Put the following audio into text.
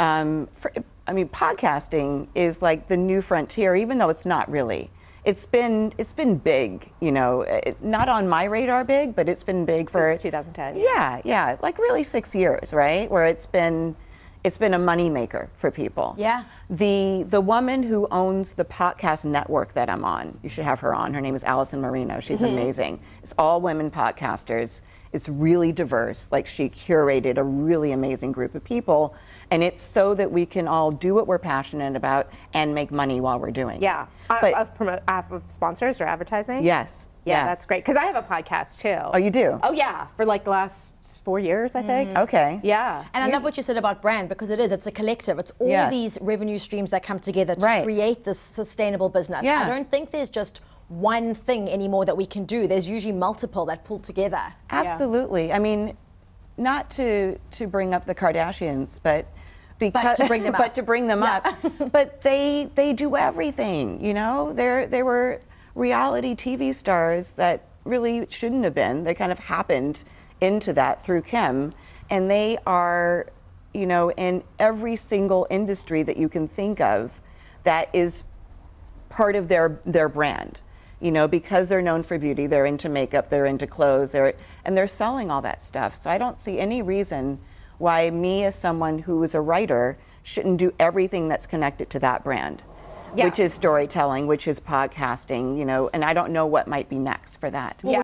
um, for, I mean, podcasting is like the new frontier, even though it's not really. It's been it's been big, you know, it, not on my radar big, but it's been big for Since 2010. Yeah, yeah, like really six years, right? Where it's been it's been a moneymaker for people. Yeah. The the woman who owns the podcast network that I'm on, you should have her on. Her name is Allison Marino. She's mm-hmm. amazing. It's all women podcasters. It's really diverse. Like she curated a really amazing group of people, and it's so that we can all do what we're passionate about and make money while we're doing. it. Yeah. But- of, promo- of sponsors or advertising? Yes. Yeah, yes. that's great. Because I have a podcast too. Oh, you do? Oh, yeah. For like the last four years, I think. Mm. Okay. Yeah. And I love what you said about brand because it is, it's a collective. It's all Yes. these revenue streams that come together to Right. create this sustainable business. Yeah. I don't think there's just one thing anymore that we can do. There's usually multiple that pull together. Absolutely. I mean, not to to bring up the Kardashians, but because but to bring them up. but to bring them up. but they they do everything. You know, they're they were reality TV stars that really shouldn't have been. They kind of happened into that through Kim, and they are, you know, in every single industry that you can think of, that is part of their their brand. You know, because they're known for beauty, they're into makeup, they're into clothes, they're and they're selling all that stuff. So I don't see any reason why me as someone who is a writer shouldn't do everything that's connected to that brand. Yeah. Which is storytelling, which is podcasting, you know, and I don't know what might be next for that. Yeah.